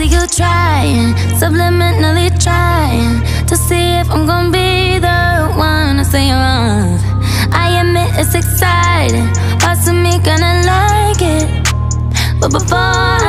see you trying, subliminally trying to see if I'm gonna be the one to say you're wrong. I admit it's exciting, parts of me gonna like it, but before